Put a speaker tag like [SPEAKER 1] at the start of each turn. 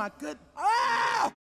[SPEAKER 1] my good.
[SPEAKER 2] Oh,